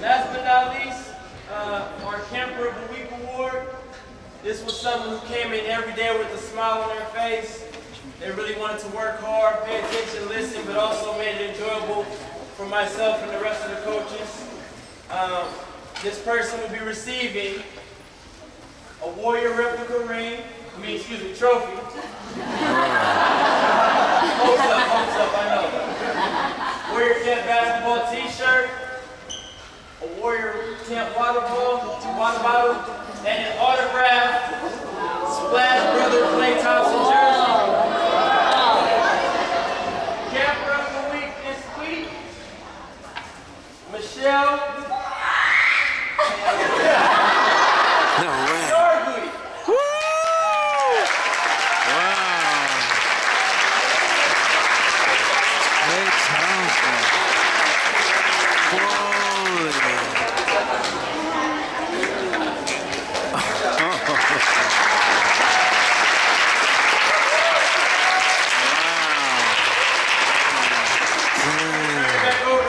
Last but not least, uh, our Camper of the Week award. This was someone who came in every day with a smile on their face. They really wanted to work hard, pay attention, listen, but also made it enjoyable for myself and the rest of the coaches. Um, this person will be receiving a Warrior replica ring, I mean, excuse me, trophy. Basketball t-shirt, a Warrior Camp water ball, water bottle, and an autographed Splash Brother Klay Thompson jersey. Camper of the week this week, Michelle